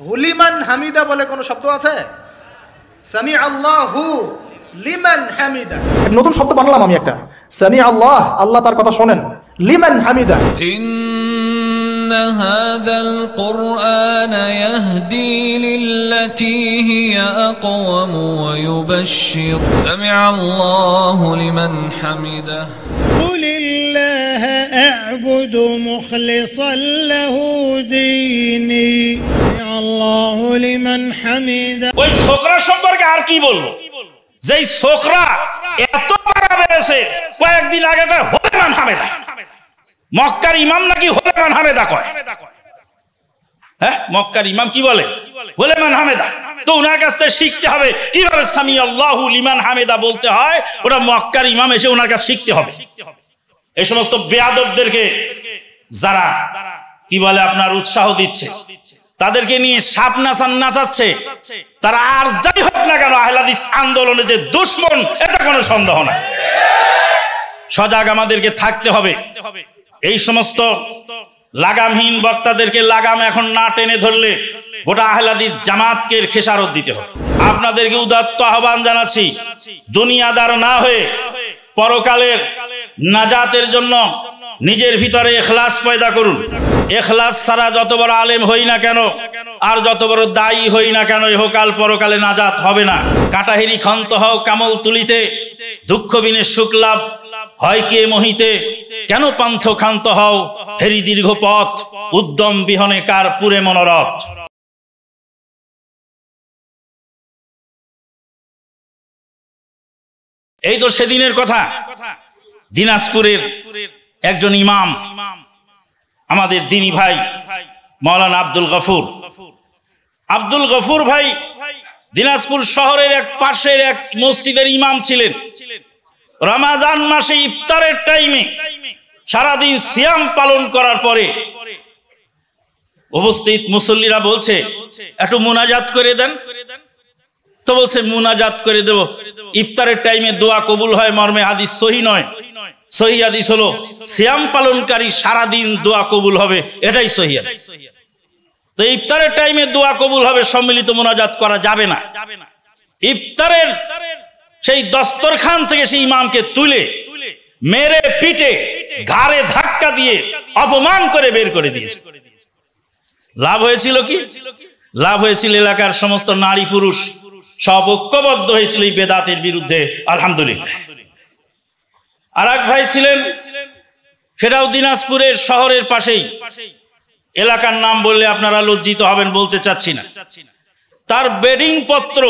হুলিমান হামিদা বলে কোনো শব্দ আছে সামি আল্লাহু লিমান হামিদা নতুন শব্দ বানালাম আমি একটা সামি আল্লাহ আল্লাহ তার কথা শোনেন লিমান হামিদা إن هذا القرآن يهدي للتي هي أقوم ويبشر سمع الله لمن حمده قل الله أعبد مخلصا له ديني ওই ছোকরা হ্যাঁ, শিখতে হবে, কীভাবে স্বামী আল্লাহ হামেদা বলতে হয়, ওটা মক্কার ইমাম এসে ওনার কাছে শিখতে হবে। এই সমস্ত বেয়াদবদেরকে যারা, কি বলে, আপনার উৎসাহ দিচ্ছে। তাদেরকে নিয়ে সাপ নাচান, নাচাচ্ছে। তারা আর যাই হোক না কেন, আহলাদিস আন্দোলনে যে দুশ্মন, এটা কোনো সন্দেহ নাই। সজাগ আমাদেরকে থাকতে হবে। এই সমস্ত লাগামহীন বক্তাদেরকে লাগাম এখন না টেনে ধরলে গোটা আহলাদিস জামাতকে খেসারত দিতে হবে। আপনাদেরকে উদাত্ত আহ্বান জানাচ্ছি, দুনিয়াদার না হয়ে পরকালের নাজাতের জন্য নিজের ভিতরে এখলাস পয়দা করুন। এখলাস ছাড়া যত বড় আলেম হই না কেন, আর যত বড় দায়ী হই না কেন, ইহকাল পরকালে নাজাত হবে না। কাটাহেরি খন্ত হও কামল তুলিতে, দুঃখ বিনে সুখ লাভ হয় কে মহিতে। কেন পান্থ ক্ষান্ত হও, হেরি দীর্ঘ পথ, উদ্যম বিহনে কার পুরে মনোরথ। এই তো সেদিনের কথা। দিনাজপুরের একজন ইমাম, আমাদের দিনী ভাই মৌলানা আব্দুল গফুর। আব্দুল গফুর ভাই দিনাজপুর শহরের এক পাশের এক মসজিদের ইমাম ছিলেন। রমাজান মাসে ইফতারের টাইমে সারাদিন সিয়াম পালন করার পরে উপস্থিত মুসল্লিরা বলছে, একটু মুনাজাত করে দেন। তো বলছে, মুনাজাত করে দেব। ইফতারের টাইমে দোয়া কবুল হয়, মর্মে হাদিস সহি নয়। সহি হাদিস হলো, সিয়াম পালনকারী সারাদিন দোয়া কবুল হবে, এটাই সহি তো ইফতারের টাইমে দোয়া কবুল হবে, সম্মিলিত মোনাজাত করা যাবে না। ইফতারের সেই দস্তরখান থেকে সেই ইমামকে তুলে, মেরে পিটে, ঘাড়ে ধাক্কা দিয়ে অপমান করে বের করে দিয়েছে। লাভ হয়েছিল কি? লাভ হয়েছিল এলাকার সমস্ত নারী পুরুষ, সব ঐক্যবদ্ধ হয়েছিল এই বেদাতের বিরুদ্ধে, আলহামদুলিল্লাহ। আর ভাই ছিলেন সেটাও দিনাজপুরের শহরের পাশেই। এলাকার নাম বললে আপনারা লজ্জিত হবেন, বলতে চাচ্ছি না। তার বেডিং পত্র,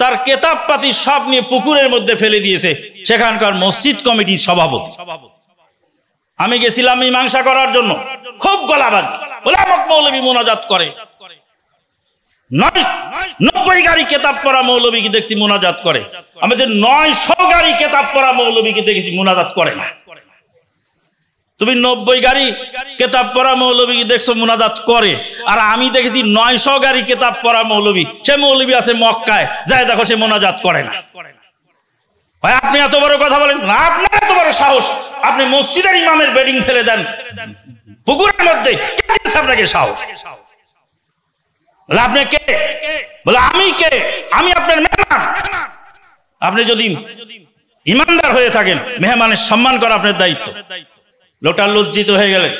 তার কেতাব পাতি সব নিয়ে পুকুরের মধ্যে ফেলে দিয়েছে সেখানকার মসজিদ কমিটির সভাপতি। আমি গেছিলাম মীমাংসা করার জন্য। খুব গলাবাজি। ওলামক মৌলবী মোনাজাত করে। নব্বই গাড়ি কেতাব পড়া মৌলবীকে দেখছি মোনাজাত করে। আমি যে নয়শো গাড়ি কেতাব পড়া মৌলবীকে দেখেছি মোনাজাত করে না। তুমি নব্বই গাড়ি কেতাব পড়া মৌলবী দেখছ মুনাজাত করে। আর আমি দেখেছি নয়শো গাড়ি কেতাব পড়া মৌলবী। সে মৌলবী আছে মক্কায়। যায় দেখো সে মোনাজাত করে না। ভাই, আপনি এত বড় কথা বলেন? না, আপনার এত বড় সাহস। আপনি মসজিদের ইমামের বেডিং ফেলে দেন। পুকুরের মধ্যে। আপনাকে সাহস? বলে, আপনি কে? বলে, আমি কে? আমি আপনার মেহমান। আপনি যদি ইমানদার হয়ে থাকেন, মেহমানের সম্মান করা আপনার দায়িত্ব। লোকটা লজ্জিত হয়ে গেলেন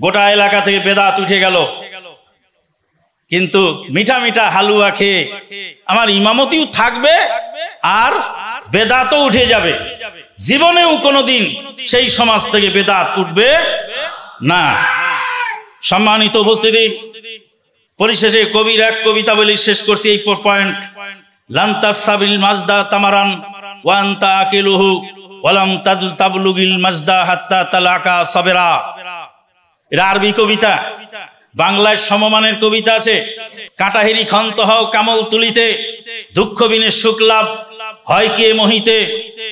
গোটা এলাকা থেকে বেদাত উঠে গেল। কিন্তু মিঠা মিঠা হালুয়া খেয়ে আমার ইমামতিও থাকবে আর বেদাতও উঠে যাবে। জীবনেও কোনোদিন সেই সমাজ থেকে বেদাত উঠবে না। সম্মানিত উপস্থিতি পরিশেষে কবির এক কবিতা বলে, শেষ করছি এই পয়েন্ট লান্তা সাবিল মাজদা তামারান ওয়ান্তা আকিলুহু ওয়ালাম তাজুল তাবলুগিল মাজদা হাত্তা তালাকা সাবেরা। এটা আরবি কবিতা। বাংলায় সমমানের কবিতা আছে। কাটাহেরি খন্ত হও কামল তুলিতে, দুঃখ বিনে সুখ লাভ হয় কে মহিতে।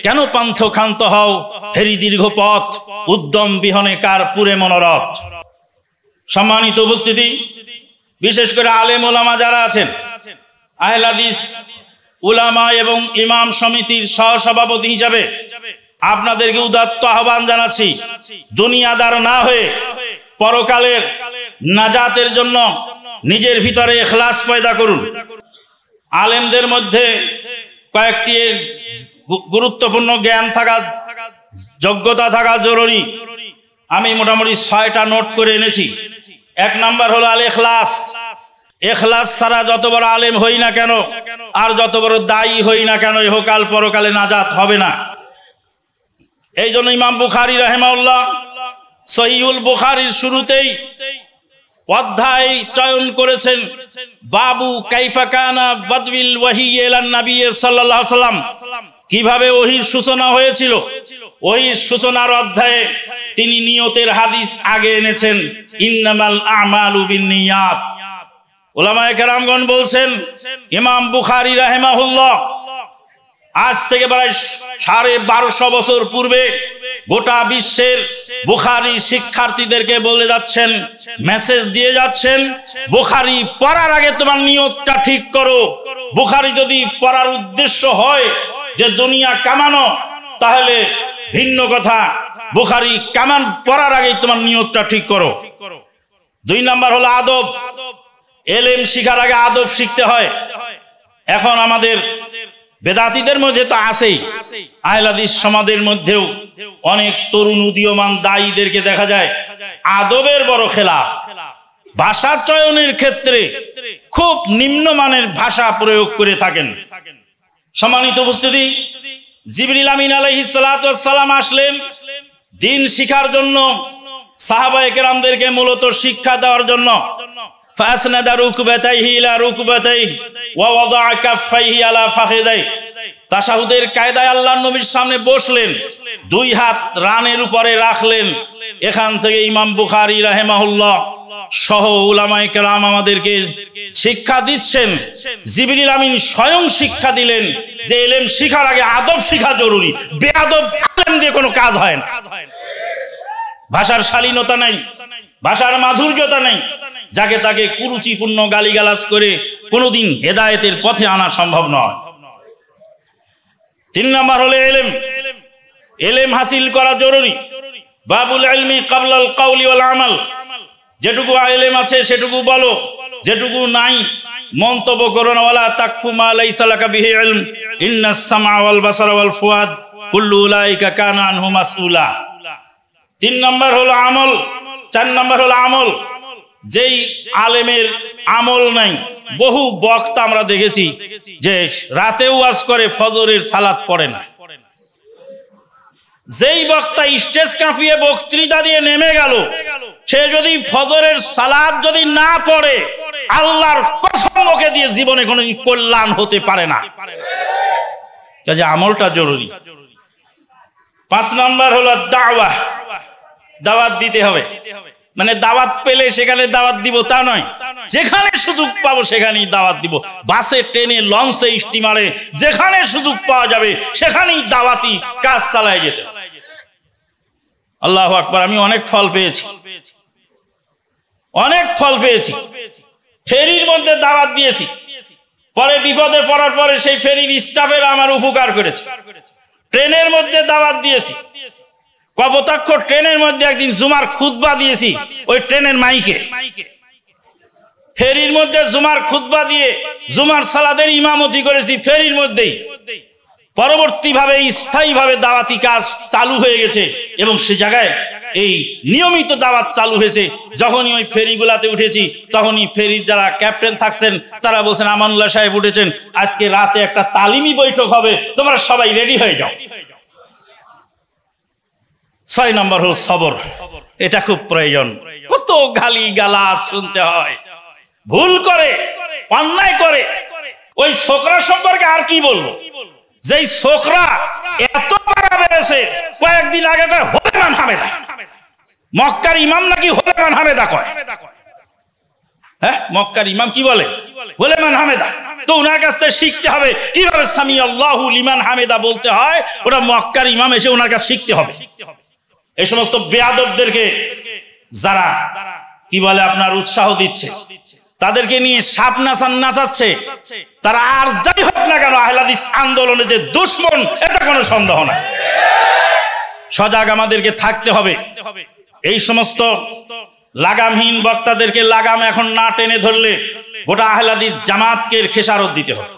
কেন পান্থ ক্ষান্ত হও হেরি দীর্ঘ পথ, উদ্যম বিহনে কার পুরে মনোরথ। সম্মানিত উপস্থিতি বিশেষ করে আলেম ওলামা যারা আছেন আহলাদিস উলামা এবং ইমাম সমিতির সহসভাপতি হিসাবে আপনাদেরকে উদাত্ত আহ্বান জানাচ্ছি, দুনিয়াদার না হয়ে পরকালের নাজাতের জন্য নিজের ভিতরে এখলাস পয়দা করুন। আলেমদের মধ্যে কয়েকটি গুরুত্বপূর্ণ জ্ঞান থাকা, যোগ্যতা থাকা জরুরি। আমি মোটামুটি ছয়টা নোট করে এনেছি। এক নাম্বার হলো আল এখলাস এখলাস ছাড়া যত বড় আলেম হই না কেন, আর যত বড় দায়ী হই না কেন, ইহকাল পরকালে নাজাত হবে না। এই জন্য ইমাম বুখারি রাহেমাউল্লাহ সহিউল বুখারির শুরুতেই অধ্যায় চয়ন করেছেন, বাবু কাইফাকানা বদবিল ওয়াহি এলান নবী সাল্লাল্লাহু সাল্লাম কীভাবে ওহির সূচনা হয়েছিল? ওহির সূচনার অধ্যায়ে তিনি নিয়তের হাদিস আগে এনেছেন। ইন্নামাল আমালু বিন্নিয়াত। ওলামায়ে কেরামগণ বলছেন, ইমাম বুখারী রাহিমাহুল্লাহ, আজ থেকে প্রায় সাড়ে বারোশো বছর পূর্বে গোটা বিশ্বের বুখারি শিক্ষার্থীদেরকে বলে যাচ্ছেন, মেসেজ দিয়ে যাচ্ছেন, বুখারি পড়ার আগে তোমার নিয়তটা ঠিক করো। বুখারি যদি পড়ার উদ্দেশ্য হয় যে দুনিয়া কামানো, তাহলে ভিন্ন কথা। বুখারি কামান পড়ার আগেই তোমার নিয়তটা ঠিক করো। দুই নাম্বার হলো আদব। এলেম শিখার আগে আদব শিখতে হয়। এখন আমাদের বেদাতিদের মধ্যে তো আছেই। আহলাদিস সমাজের মধ্যেও অনেক তরুণ উদীয়মান দায়ীদেরকে দেখা যায়, আদবের বড় খেলাফ। ভাষা চয়নের ক্ষেত্রে খুব নিম্নমানের ভাষা প্রয়োগ করে থাকেন। সম্মানিত উপস্থিতি, জিবরিল আমিন আলাইহিস সালাম আসলেন। দিন শিখার জন্য সাহাবাহামদেরকে মূলত শিক্ষা দেওয়ার জন্য। আল্লাহ নবীর সামনে বসলেন, দুই হাত রানের উপরে রাখলেন। এখান থেকে ইমাম বুখারি রাহেমাহুল্লাহ সহ উলামায়ে কেরাম আমাদেরকে শিক্ষা দিচ্ছেন। জিবরিল আমিন স্বয়ং শিক্ষা দিলেন যে এলেম শিখার আগে আদব শিখা জরুরি। বেআদব, আলেম দিয়ে কোনো কাজ হয় না। ভাষার শালীনতা নাই, ভাষার মাধুর্যতা নেই। যাকে তাকে কুরুচিপূর্ণ গালিগালাজ করে কোনোদিন হেদায়েতের পথে আনা সম্ভব নয়। তিন নম্বর হলে এলেম। এলেম হাসিল করা জরুরি। বাবুল ইলমি কাবলাল কাউলি আমাল। যেটুকু এলেম আছে সেটুকু বলো, যেটুকু নাই, মন্তব্য করো না, ওয়ালা তাকফু মা বিহি ইলম ইন্নাস সামা ওয়াল বাসারা ওয়াল ফুয়াদ, কুল্লু উলাইকা কানা আনহু মাসউলা। তিন নম্বর হলো আমল, চার নম্বর হলো আমল। যেই আলেমের আমল নাই, বহু বক্তা আমরা দেখেছি যে রাতে ওয়াজ করে, ফজরের সালাত পড়ে না। যেই বক্তা স্টেজ কাঁপিয়ে বক্তৃতা দিয়ে নেমে গেল সে যদি ফজরের সালাদ যদি না পড়ে, আল্লাহর কসম ওকে দিয়ে জীবনে কোনো কল্যাণ হতে পারে না। কাজে আমলটা জরুরি। পাঁচ নাম্বার হলো দাওয়া দাওয়াত দিতে হবে। মানে দাওয়াত পেলে সেখানে দাওয়াত দিব তা নয়। যেখানে সুযোগ পাবো সেখানেই দাওয়াত দিব। বাসে, ট্রেনে, লঞ্চে, স্টিমারে, যেখানে সুযোগ পাওয়া যাবে, সেখানেই দাওয়াতি কাজ চালায় যেতে আল্লাহ আকবার, আমি অনেক ফল পেয়েছি। অনেক ফল পেয়েছি। ফেরির মধ্যে দাওয়াত দিয়েছি। পরে বিপদে পড়ার পরে সেই ফেরির স্টাফের আমার উপকার করেছে। ট্রেনের মধ্যে দাওয়াত দিয়েছি। কপতাক্ষ ট্রেনের মধ্যে একদিন জুমার খুতবা দিয়েছি ওই ট্রেনের মাইকে। ফেরির মধ্যে জুমার খুতবা দিয়ে জুমার সালাদের ইমামতি করেছি ফেরির মধ্যেই। পরবর্তীভাবে স্থায়ীভাবে দাওয়াতি কাজ চালু হয়ে গেছে এবং সে জায়গায় এই নিয়মিত দাওয়াত চালু হয়েছে। যখনই ওই ফেরিগুলাতে উঠেছি, তখনই ফেরির যারা ক্যাপ্টেন থাকছেন, তারা বলছেন, আমানুল্লাহ সাহেব উঠেছেন, আজকে রাতে একটা তালিমি বৈঠক হবে, তোমরা সবাই রেডি হয়ে যাও। ছয় নম্বর হল সবর। এটা খুব প্রয়োজন। কত গালি গালা শুনতে হয়। ভুল করে, অন্যায় করে। ওই ছোকরা সম্পর্কে আর কি বলব? যেই ছোকরা এত পারা বেড়েছে, কয়েকদিন আগে কয়, হলেমান হামেদা। মক্কার ইমাম নাকি হলেমান হামেদা কয়? হ্যাঁ মক্কার ইমাম কি বলে? হলেমান হামেদা। তো ওনার কাছ থেকে শিখতে হবে, কীভাবে সামি আল্লাহ লিমান হামেদা বলতে হয়, ওটা মক্কার ইমাম এসে ওনার কাছে শিখতে হবে। এই সমস্ত বেয়াদবদেরকে যারা, কি বলে, আপনার উৎসাহ দিচ্ছে। তাদেরকে নিয়ে সাপ নাচান নাচাচ্ছে। তারা আর যাই হোক না কেন, আহলাদিস আন্দোলনে যে দুশ্মন, এটা কোনো সন্দেহ নাই। সজাগ আমাদেরকে থাকতে হবে। এই সমস্ত লাগামহীন বক্তাদেরকে লাগাম এখন না টেনে ধরলে গোটা আহলাদিস জামাতকে খেসারত দিতে হবে।